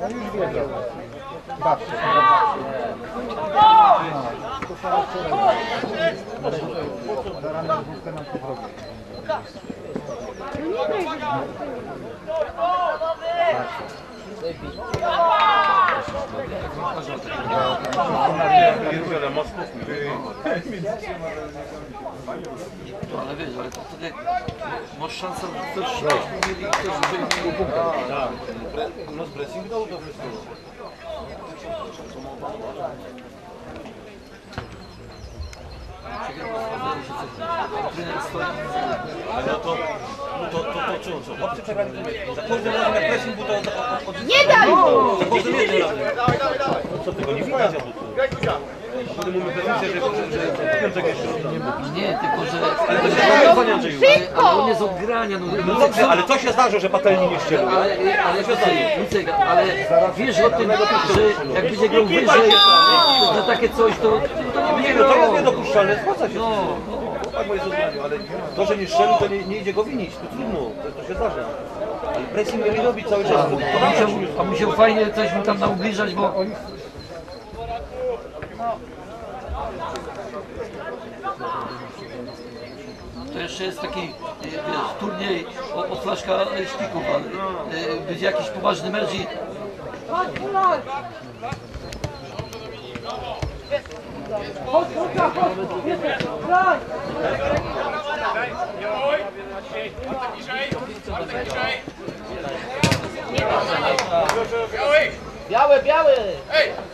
Ja już wiedział. Babcie. To samo zrobił. Pierdziele, mocno. Ale wiesz, ale to wtedy masz szansę mieli ktoś przejmie punktę. Tak. No z pressing dał to no to, no to, to, to, co? Chłopcy przegrali Za każdym razem jak pressing był to od, od, od, Nie daj mu! za każdym razem. Co tego nie widać, Abutu? A potem że, piątek jeszcze nie tylko że... Ale to się Andrzeju. Ale on jest od grania, no, No dobrze, ale to się zdarzy, że patelni nie ścielą. Ale, ale Wicek, ale wiesz o tym, że jak będzie grał wyżej, że takie coś, to, to nie Nie, no to jest niedopuszczalne, zgadza się. No, Tak moje zdanie, ale to, że nie strzelił, to nie, nie idzie go winić, to trudno, to, to się zdarza. Ale pressing mieli robić cały czas, a musiał, a musiał fajnie coś mu tam naubliżać, bo to jeszcze jest taki, e, wiesz, turniej o, o flaszka e, szpików, ale będzie jakiś poważny mecz i Biały, biały! Widział. Kurde, nie umiesz na bok! Tamten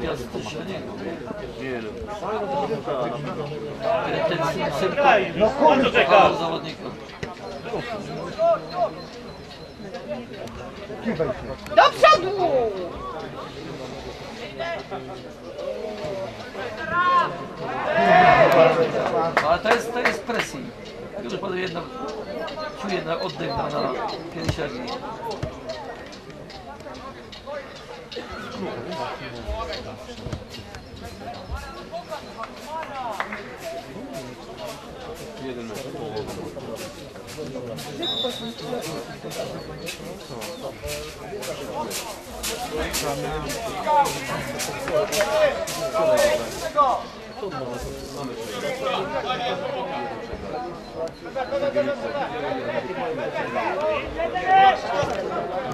gwiazd też średniego. Nie no. Ten, ten syn, syn No. Do przodu! Ale to jest, to jest presji. Już potem jedna, czuję na oddech na, na piersiach. Jeden mecz.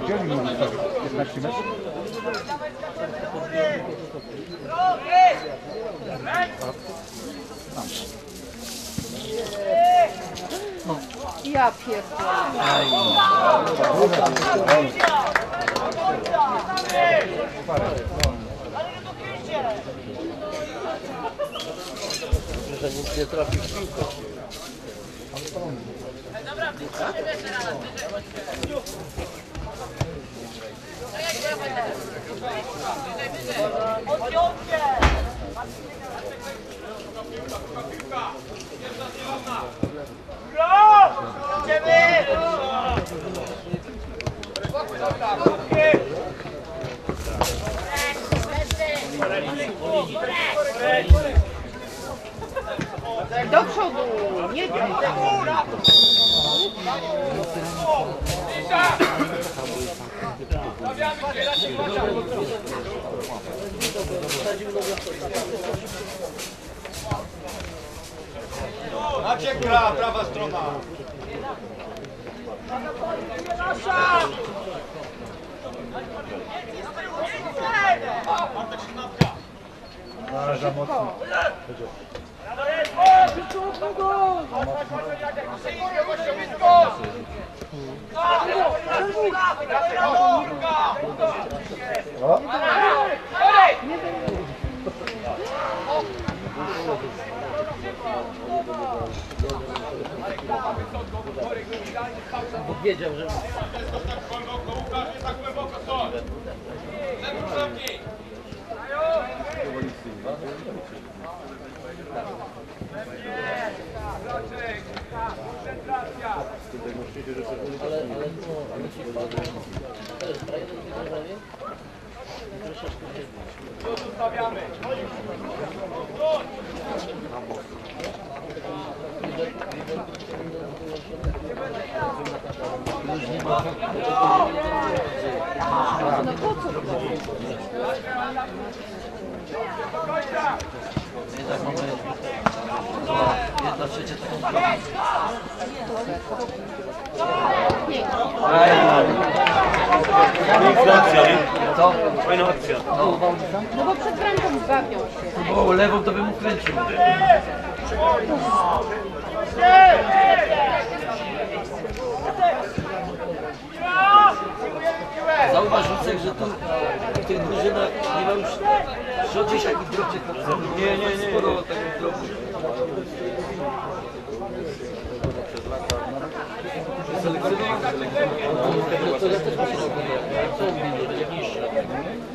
Gdzie oni mówią sobie? 15 metrów? Ja pierdolę. Że nic nie trafi w piłkę. Dobra, wyjdźmy jeszcze raz. Wyżej, wyżej. Odjątkę! Piłka, piłka! Jest nas nierówna! Gro! Idziemy! Korek! Korek! Korek! Korek! Do przodu! Nie daj! Maciek gra, prawa strona. Ale za mocno. Bo wiedział, że... Troszeczkę się... Już nie ma... No po co to? Jednak mamy... Jedna trzecia taką... Piękna akcja, nie? Co? Fajna akcja. No, No bo przed bramką bawią się. bo lewą to bym ukręcił. Zauważ Lucek, że tu w tych drużynach nie ma już żadnych takich drobnych. Nie, nie, nie. Sporo takich drobnych. No.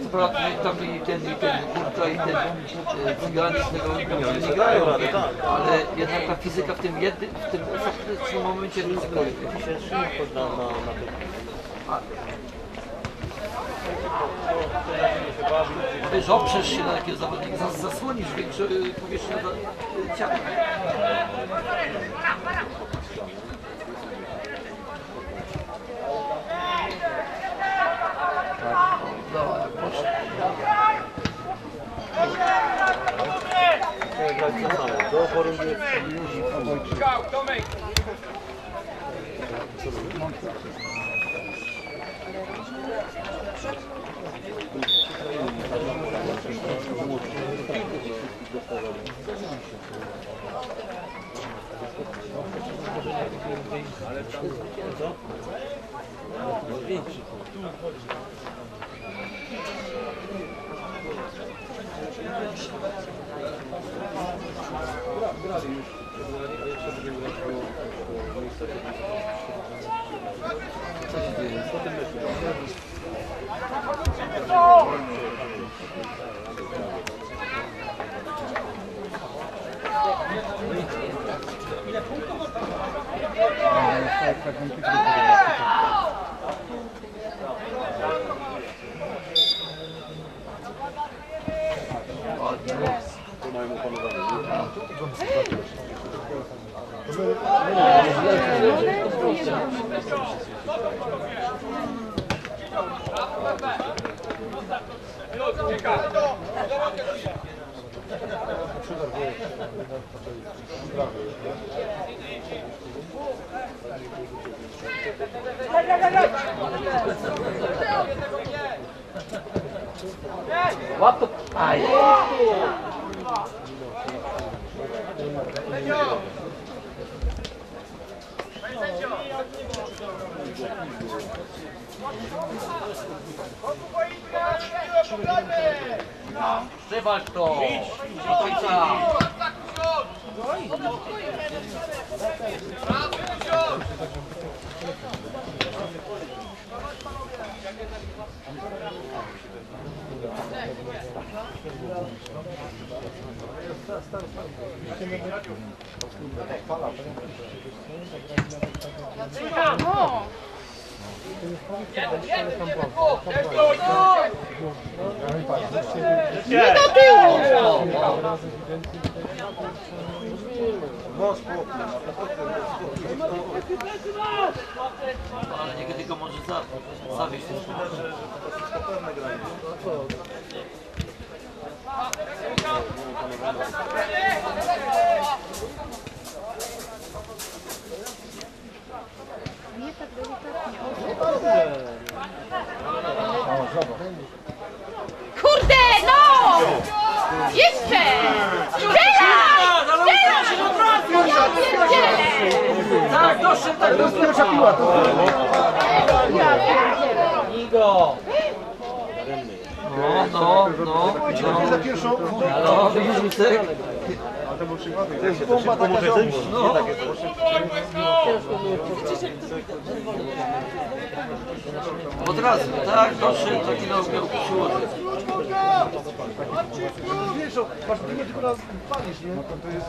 Co prawda tam i ten, i ten kurka, i ten e, cygan z tego nie grają, ale jednak ta fizyka w tym jednym, w tym ostatecznym momencie ryzykuje. Wiesz, oprzesz się na takiego zawodnika, zas- zasłonisz większą y, powierzchnię za- y, ciała. Dobra, poszło. grać to samo. Do oporu jest Co się dzieje? Ładnie. to mają opanowane. Łap to... Aj! Przywal to! Do końca! Nie do tyłu! Ale niekiedy go może za, zawieść. Nie tak delikatnie. Kurde, no! Jeszcze! Strzelaj! Tak, doszedł tak do Pierwsza piła, to. Igo! No, no, no, za no. pierwszą. No, widzisz Lucek? to był przykłady. To jest. Od razu, tak, doszedł, taki miał przyłożyć. Wiesz, masz nie tylko raz palisz, nie? No to, jest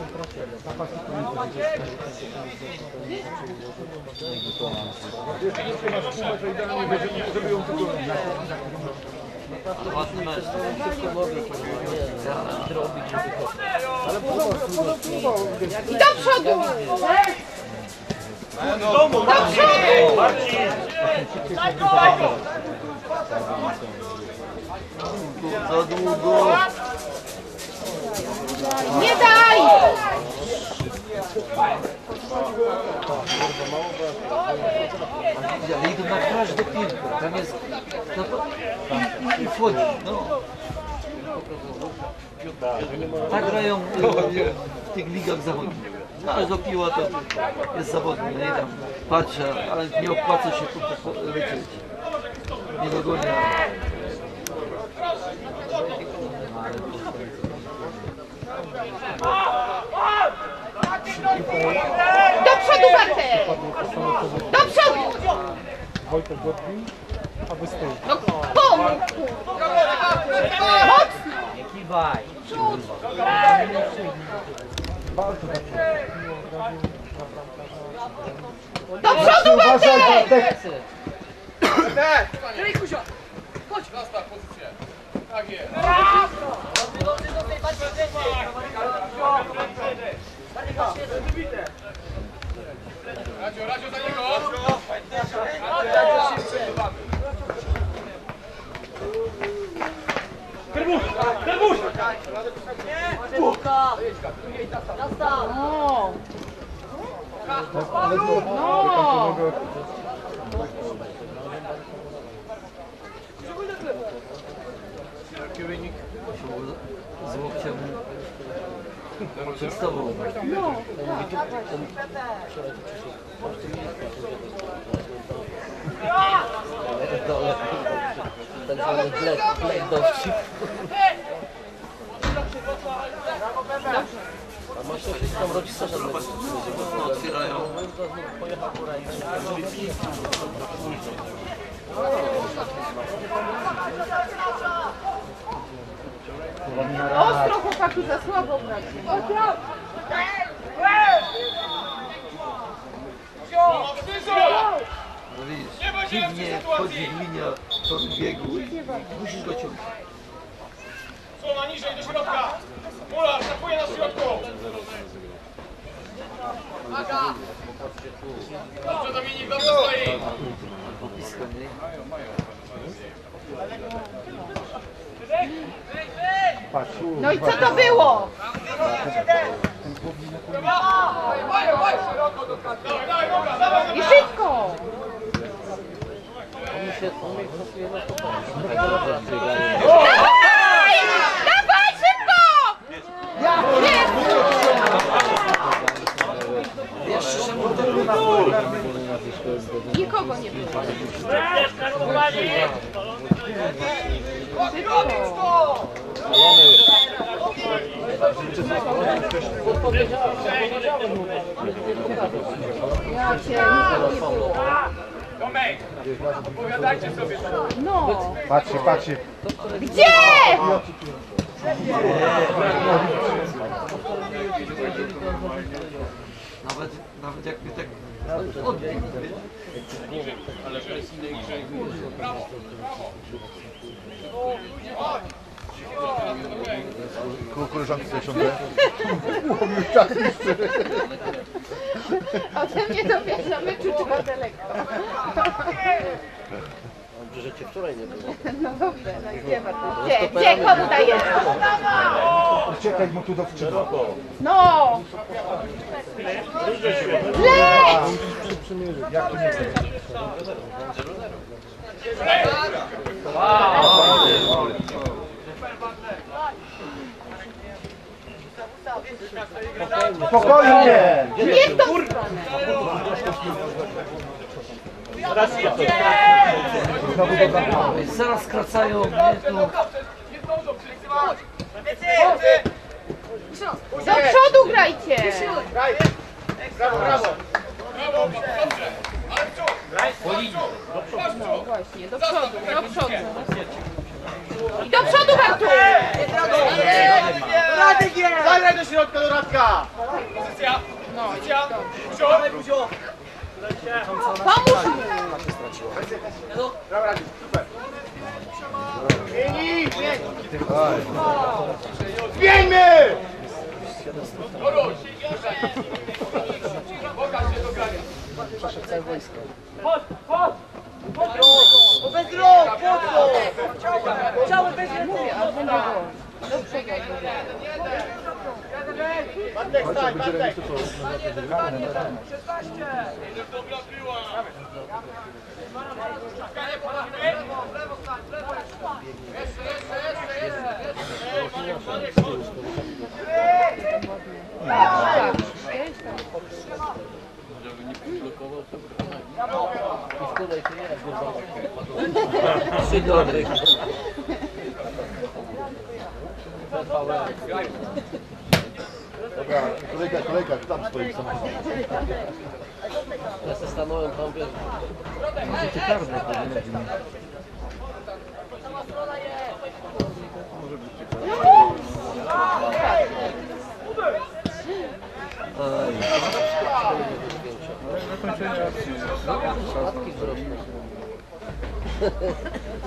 żeby ją tylko... Ładny mecz. I do przodu! Do przodu! Za długo. Nie daj! Ale idą na każdą piłkę. Tam jest... No to... I, wchodzi, no. Tak grają y, w tych ligach zachodnich. Każda piła to jest zawodna, nie tam patrzę, ale nie opłaca się tu lecieć. Nie dogonia. Do przodu Bartek! Do przodu! Wojtek Godwin, a wy tyłu. No pomóż! Mocno! Do przodu Bartek! Racio, Racio za niego! Trebuch! Trebuch! Nie! Puka! Jasta! No! No! Z łokciem częstował. tak zwany black, black dowcip. A masz coś tam rodzica żadnego. No, otwierają. Pojechał po ręce. Ostro chłopaku, za słabo brać. No widzisz, dziwnie wchodzi linia toru biegu i musisz go ciągnąć. Słona niżej do środka. Mula, atakuje na środku. Dobrze Dominik, dobrze stoi. Popiska, nie? No i co to było? I szybko! Dawaj! Dawaj szybko! Nie! Nikogo nie było. Szybko! Ja cię, nie było. Tomek, opowiadajcie sobie. No. Patrzcie, patrzcie. Gdzie? Nawet, nawet jak mnie tak odbił, wiesz? Koło koleżanki sobie siądę. Tak. Ode mnie meczu trzeba daleko. Dobrze, że cię wczoraj nie było. No dobrze, no gdzie Marta? Gdzie? Gdzie? Komu dajesz? Uciekaj mu tu do skrzydła. No! Leć! Jak to nie wiem. Spokojnie! Nie w tą stronę! Zaraz skracają mnie tu. Do przodu grajcie! Graj! Brawo, brawo! No właśnie, do przodu, do przodu. I do przodu Bartu! Zagraj do środka, do Radka! Pozycja! No, Pozycja! Buzio! pomóż mu! Brawo, Radek, super! Zmieńmy! Mówię, a wy do do przodu. Bartek, stań, Bartek! Tak, I wkładaj się nie jak go Dzień dobry. Dobra, kolejka, kolejka, tam stoi samochód. Ja się stanąłem tam, wiesz, matki wzrosną.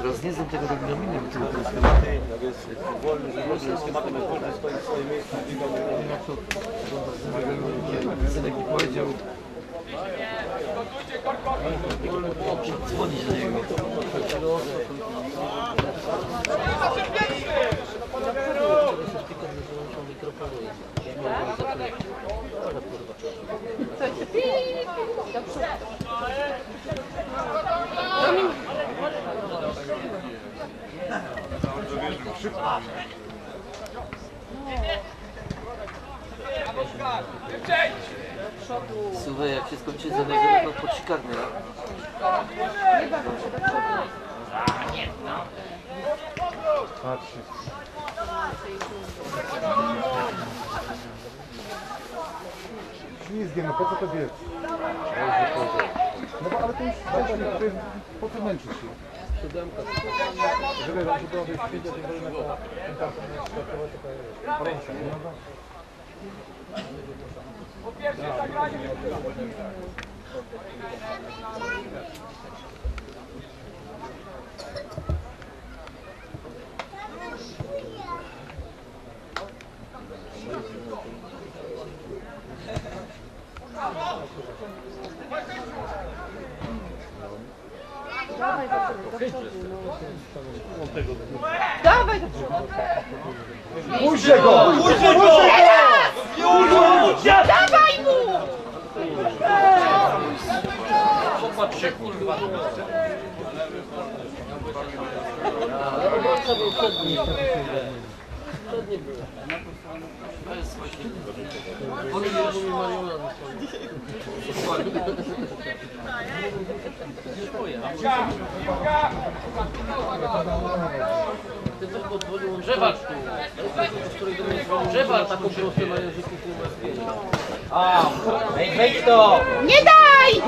Teraz nie znam tego regulaminu, tylko to jest Schematy, jak jest wolny, że można schematem, jak każdy stoi w swoim miejscu, Synek mi powiedział. Dzwonić do niego. Mikrofonu i nie mogą zacząć. Ale kurwa. Co jeszcze? Pip, do przodu. Słuchaj, jak się skończy zaległe, to pod sikarnię. Nie bawią się do przodu. Patrzy. Ślizgiem, no po co to biec? No bo ale to jest to jest po co męczyć się? Siódemka. Żeby, żeby odejść świecie, to wolno to ten karton jest światowa, to to jest choroba, no. Dawaj do przodu. Puśćcie go! Puśćcie go! Dawaj mu! Ale był przedni. Przedni był. Polujesz mi Mariona wysłali. Ty też podwolił Żewacz tu. Z której do mnie dzwonił. Żewacz taką prostą na języku numer 5. Wejdź to! Nie daj!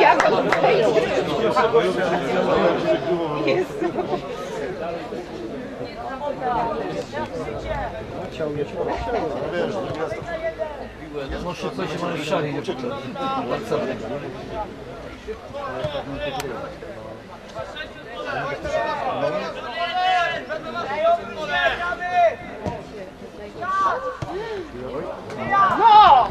Ja go tutaj jest. Może coś się może szali. Bardzo. No!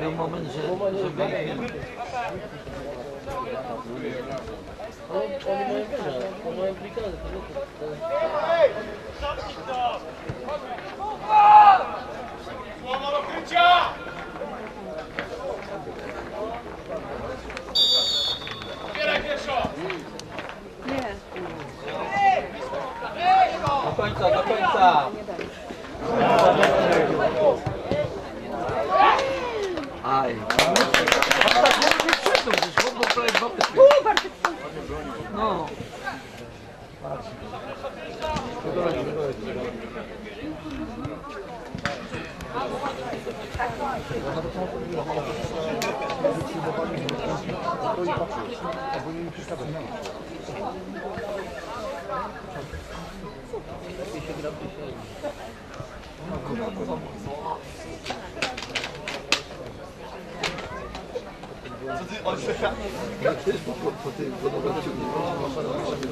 Był moment, że, że Ale oni mają wyżę, oni mają blikadę, to! Nie to. Słowo do krycia!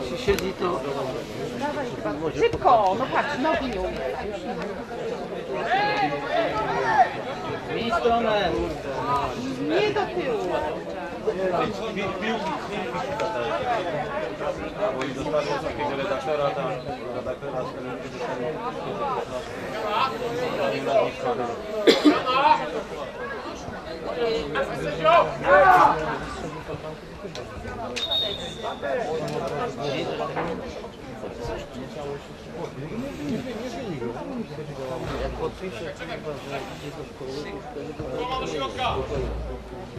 Jeśli siedzi to Szybko, no patrz, nogi nie umie. Miej stronę. Nie do tyłu. Bo i zostawił takiego redaktora tam, redaktora z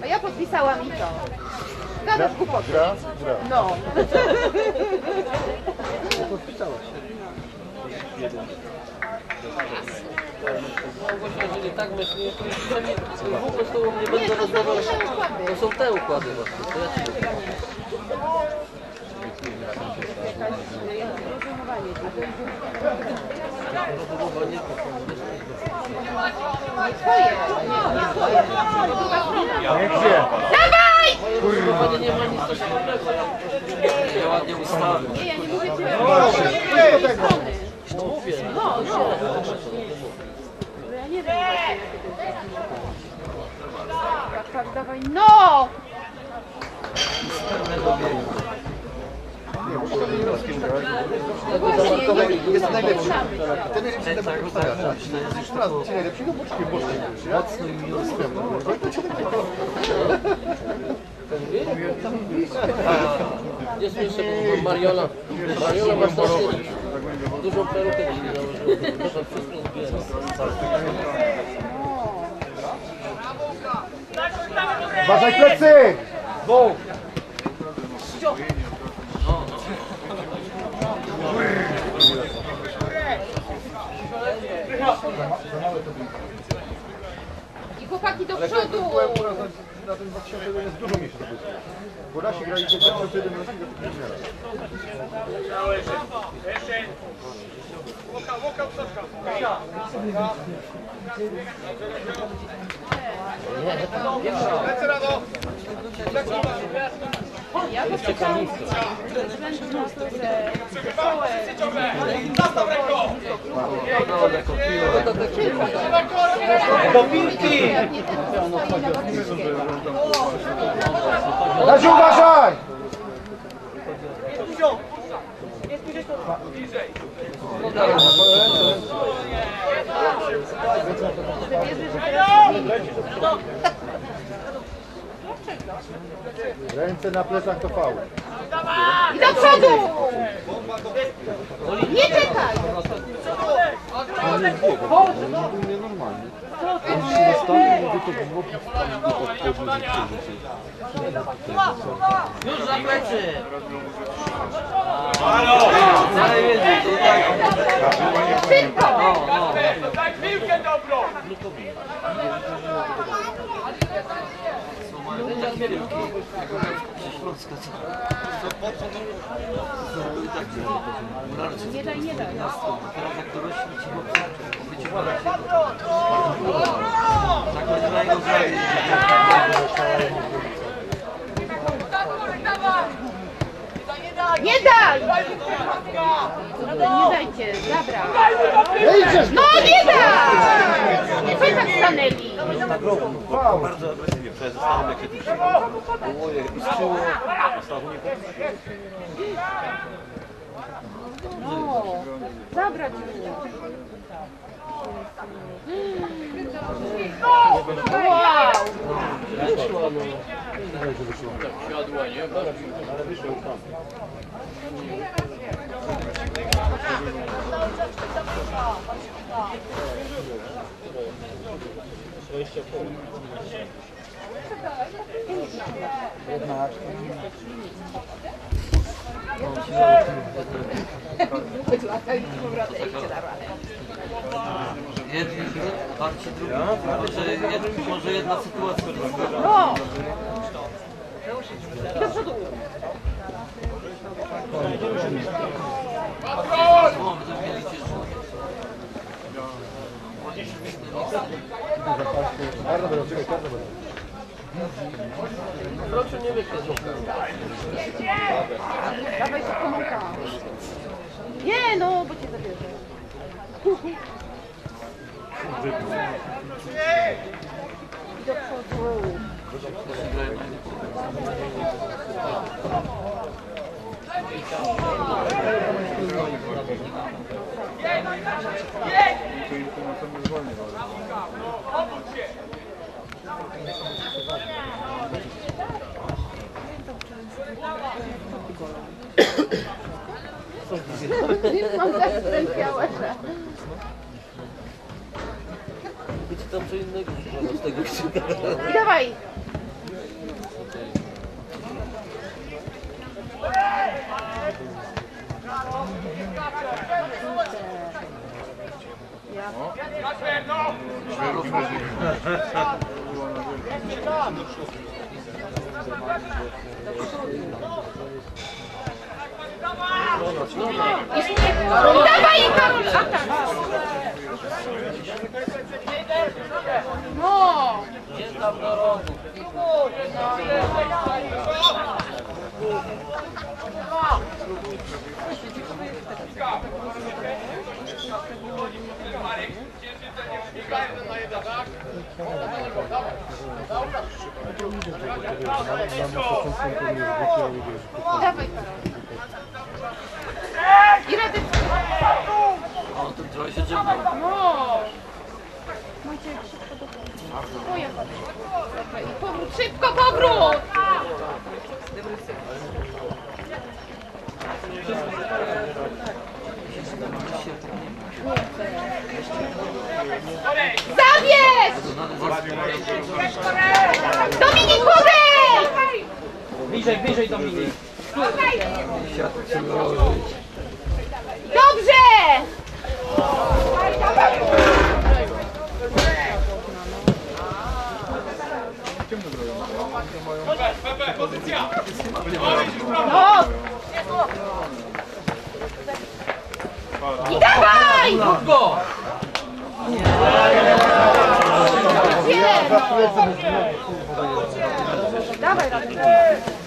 A ja podpisałam i to. Gadasz głupoty. Gra? Gra. No. Małgosia, jeżeli tak myślisz, to już przynajmniej dwóch z tobą nie będę rozdawał. To są te układy właśnie. To ja ci. Rozumowanie. Nie, nie. Dawaj! Rozumowanie nie ma nic wspólnego. Ja ładnie ustawię. Nie, ja nie mówię ci Nie tego. no mówię. No, no. Bo ja nie wiem właśnie. Tak, tak, dawaj. No! Dużą perukę zbieram. Uważaj plecy! Dwóch! I chłopaki do przodu! Na, ten 2001 jest dużo mniejszy to Bo nasi grali 2011 do tych zmian. Jeszcze. Łoka, łoka, wsteczka. Lecę rado. Ja to czekam ze względu na to, że szkołę Zastaw ręką. do piłki! Nie ten, kto stoi na boiskiem. Raziu, uważaj! Ręce na plecach to faul. I do przodu! Nie czekaj! Już za plecy! Najwięcej, to tak. Szybko! Daj piłkę dobrą. Takie wielkie, jak Śląska, co? Są i takie murarcze. Nie daj, nie daj. Teraz jak dorośli ci się. Tak oni mają Nie daj! Nie dajcie. Nie idziesz! No nie daj! Co tak stanęli? Bardzo agresywnie, przez zostałem jak kiedyś było je iskrzyło, a stawu nie podpuściło. No, zabrać mu. Wow! Siodła, nie? Ale wyszło tam. Jedna aczka. Jedni, bardziej drugi. Może jedna sytuacja. No! Proszę nie wykręć. Dawaj się pomyka. Nie no, bo cię zabierze. I do przodu. Mam zastrępiałe. Wiecie tam co innego z tego. I dawaj. Dawaj, Karol. I Radek. O, ten trochę się drzemnął. No! Maciek, szybko do przodu. O, ja patrzę. Dobra, i powrót, szybko powrót! Zabierz! Dominik Chudej! Bliżej, bliżej Dominik. Dobrze! Pepe, pozycja! No! I dawaj! Go! Dawaj, Radek.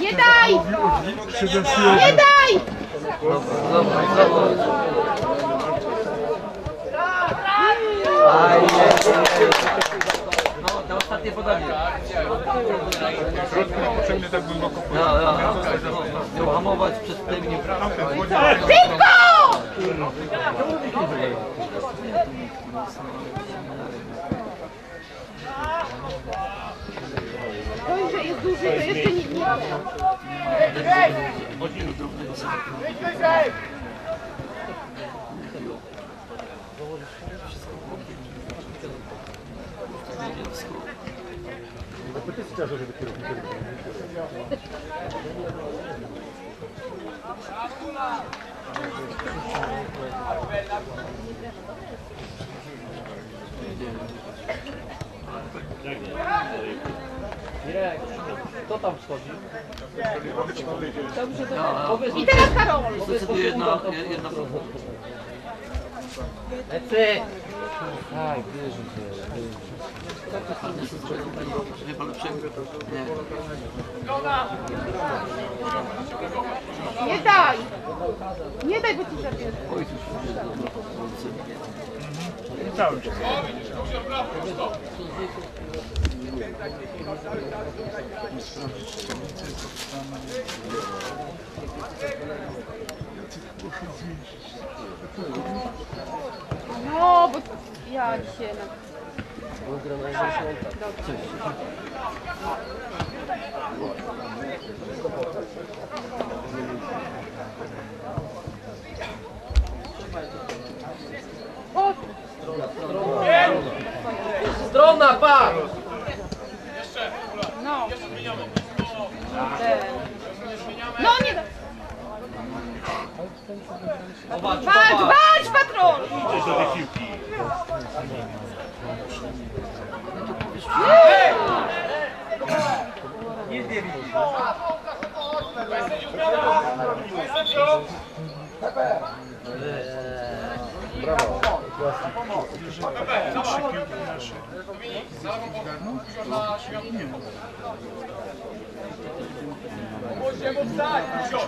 Nie daj! Nie daj! No, to ostatnie podanie. Ciągnie tak głęboko. Ja, ja. No, miał hamować przed tym nie Szybko! Że jest duży, to jeszcze nie... nie. Petycja, żeby kierownik Mirek, kto tam wschodzi? I teraz Karol! Zdecyduje jedna, jedna Lecy! Chyba lepszego. Nie. Nie daj! Nie daj, bo ci zabierze. Ojciec. No, bo ja dzisiaj na... Było Strona, strona. Strona, pan! Jeszcze, no. Jeszcze zmieniamy. No nie da. Walcz, walcz, patrol! Idziesz do tej piłki. Możecie mu wstać, Kuzio.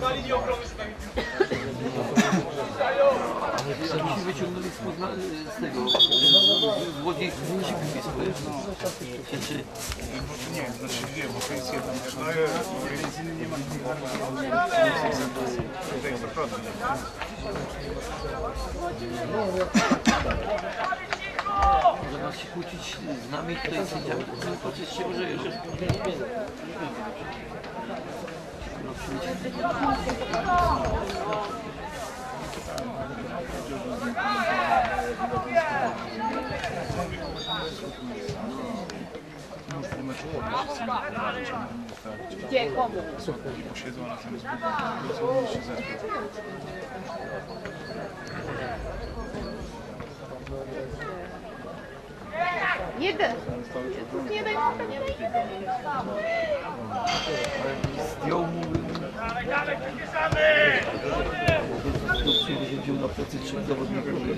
Na linii obrony szukaj. Sami się wyciągnęli z, Pozna, z tego, z Łodzi z Społecznej. Czy, Nie, znaczy nie, bo to jest jeden. No inny nie ma To jest naprawdę. zamiast się kłócić z nami, tutaj sędziami, to coś się użyje, że... Gdzie, komu? Siedzą na tym. Jeden. Nie daj mu, nie daj, nie daj. Zdjął mu... Się wziął na plecy trzech zawodników.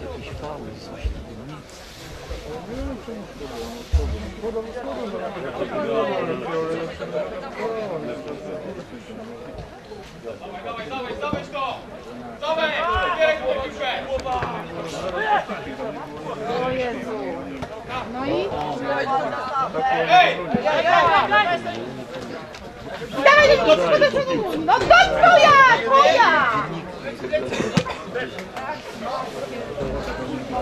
Jakichś faul, coś nic. Dawaj, dawaj, dawaj to! Dawaj! Bieraj go piłkę! O Jezu. No i? Ej! Dawaj, nie idź do przodu. No to twoja, twoja!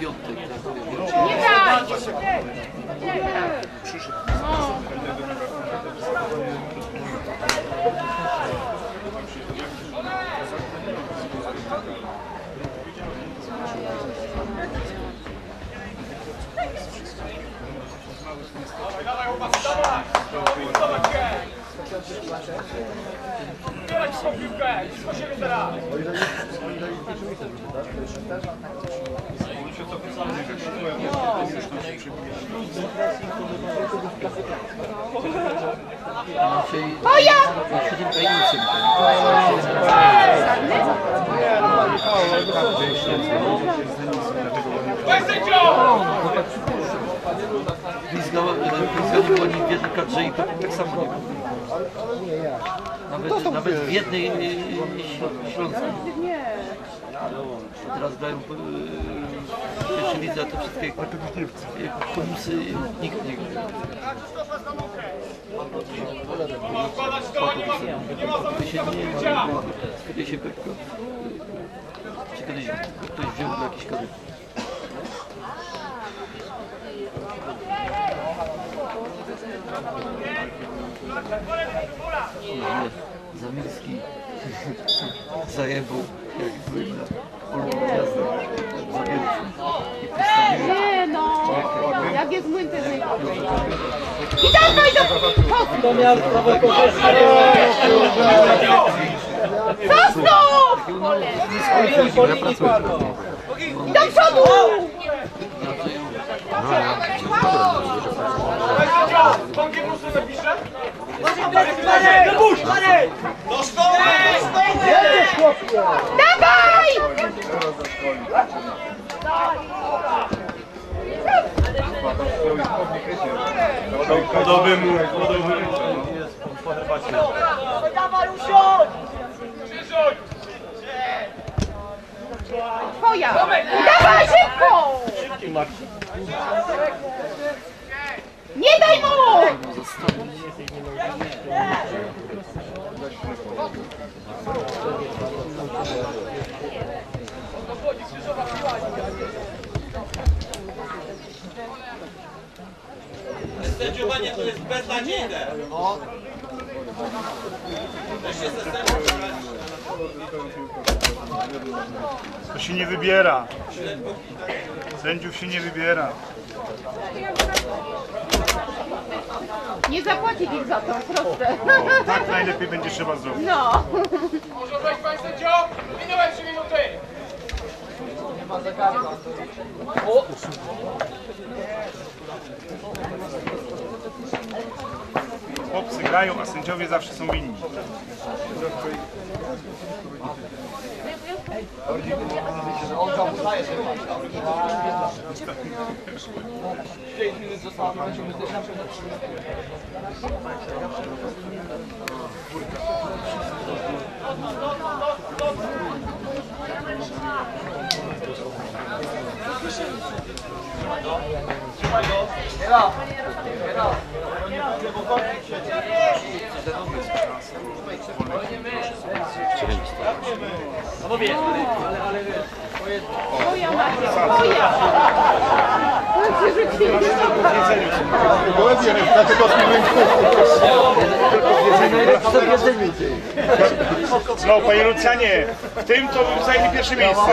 piątek, Nie daj! No. Dawaj, chłopacy, dawaj! Się! Bieraj tą piłkę! Dzisiaj Twoja! siedem tajemnicem. Weź sędzio! Blizga, blizga nie była ni w jednym kadrze i potem tak samo nie było. Nawet, nawet w jednej Ślą- Śląskiej. Teraz e, w pierwszej lidze, te wszystkie komusy nikt nie kiedy się Pepko, czy kiedyś ktoś wziął do jakiejś kadry. Zamilski zajebał Nie no. Jak jest to jest najgorzej. I dawaj do... Kto miał Zostaw! I do przodu! Weź sędzio! Bąkiem muszę napiszę? Dawaj! Podobny mu, podobny mu. po herbacie. Krzyżuj! Twoja! Dawaj szybko! Nie daj mu! Sędziowanie to jest beznadziejne. To się nie wybiera. Sędziów się nie wybiera. Nie zapłacić ich za to, proste. Tak najlepiej będzie trzeba zrobić. No. Może wejść pan sędzio? Minęły 3 minuty! Chłopcy grają, a sędziowie zawsze są winni. Twoja Maria, twoja! No się rzucili. No, panie Lucjanie, w tym to zajęli pierwsze miejsce.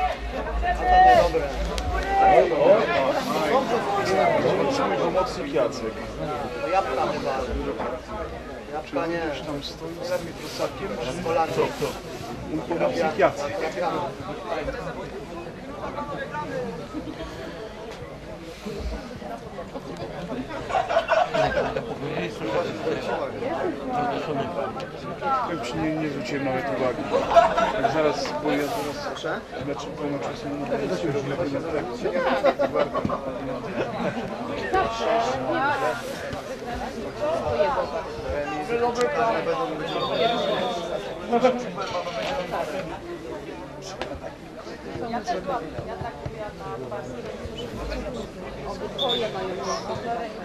Niedobre. Pomocnik Jacek. Jabłka chyba. Jabłka nie. Tam stoi z prosakiem. Z Polaki. Pomocnik Jacek. Ja przy nie, nie zwróciłem nawet uwagi. Jak zaraz, bo ja zaraz znaczy pomocz To